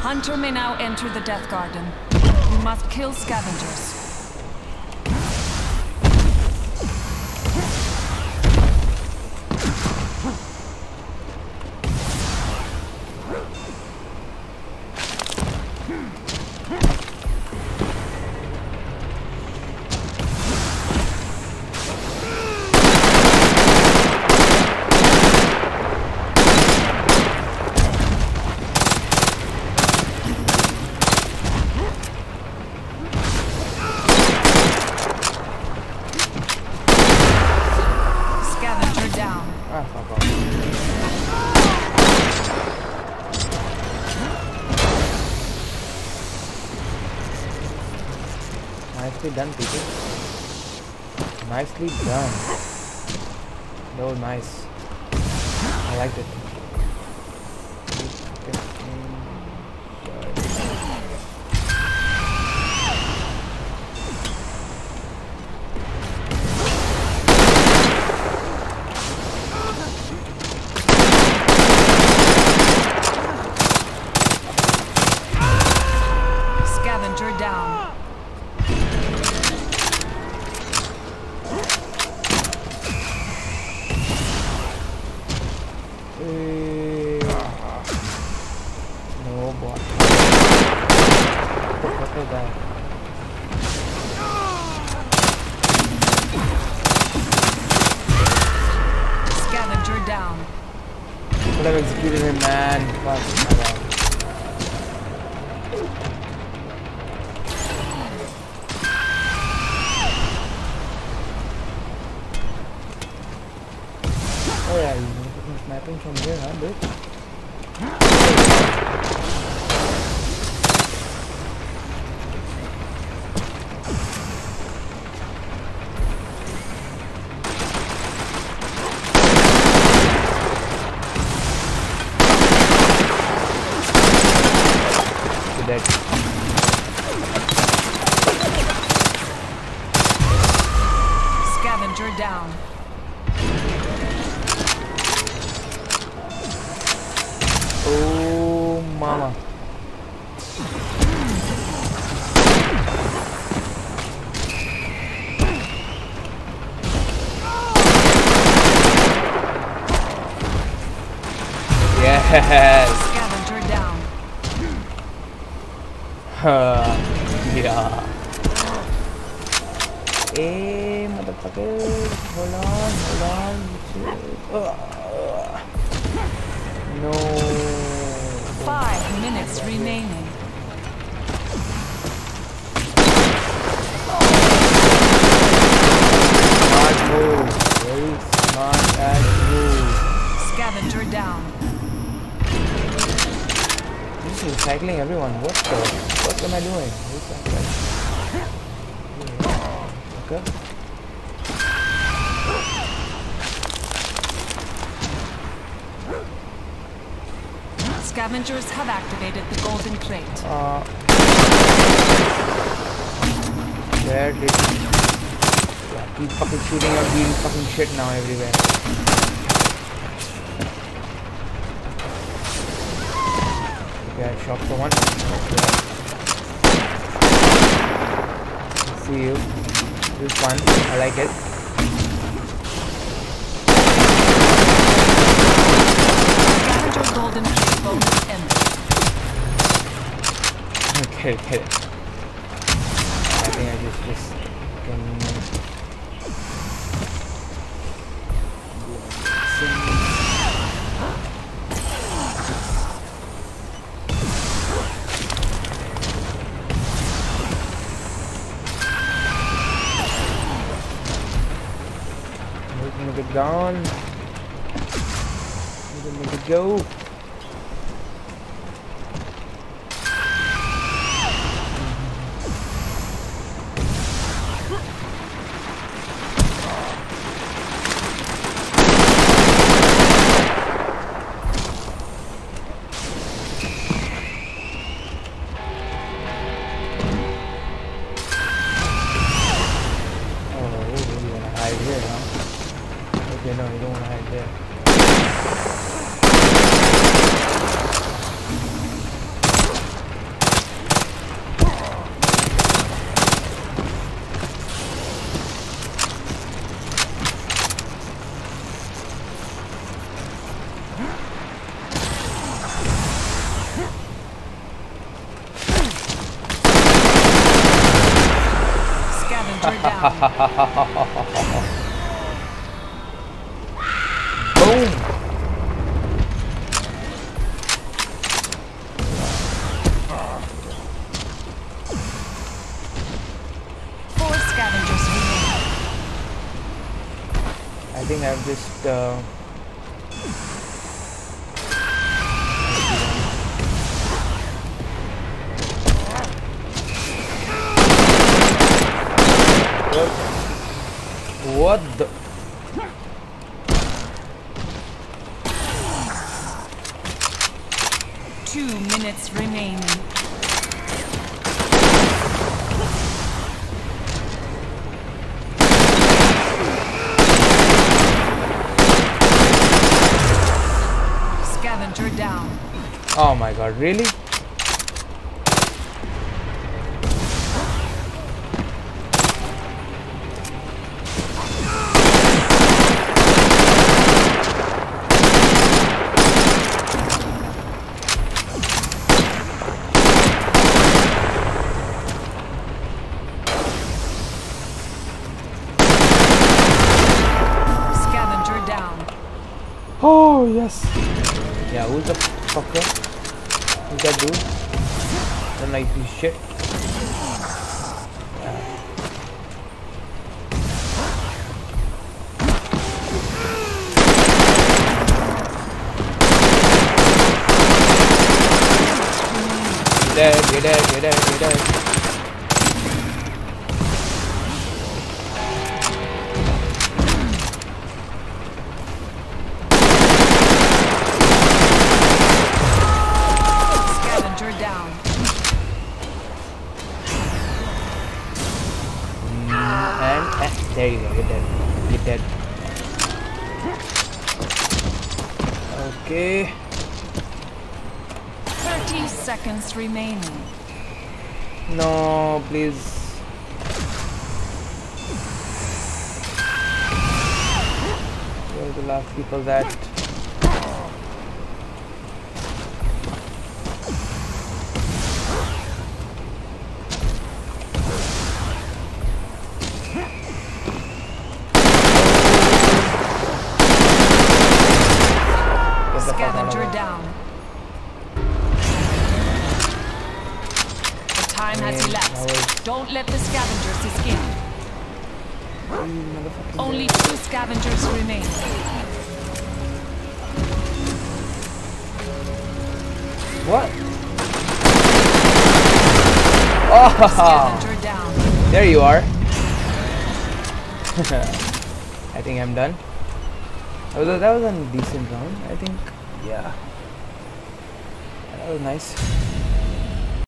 Hunter may now enter the Death Garden. You must kill scavengers. Scavenger Nicely done, people. Nicely done. That was nice. I liked it. Could have executed him, man. Oh yeah, you fucking sniping from here, huh, bitch? Dead. Scavenger down. Oh, mama. Yes. Uh, yeah. Hey, motherfucker. Hold on, hold on. Uh, no. Five minutes remaining. This is recycling everyone. What the? What am I doing? Recycling. Okay. Scavengers have activated the golden crate. Uh, where did yeah, keep fucking shooting or being fucking shit now everywhere. Okay, I shot someone. Okay. See you. This fun. I like it. Scavenger golden crate bonus ended. Okay, okay. I think I just just can. Gone. We're gonna make it go. no, you don't want to hide there. Scavenger down. Boom! Four scavengers. I think I've just uh? What the? Two minutes remaining. Scavenger down. Oh my god, really? Scavenger down. Oh yes. Yeah, who's the fucker? Who's that dude? Don't like this shit. Get dead, dead, dead, dead. 30 seconds remaining. No, please. Are the last people that? Time has elapsed. Don't let the scavengers escape. Only two scavengers remain. What? Oh, there you are. I think I'm done. That was a, that was a decent round. I think. Yeah. That was nice.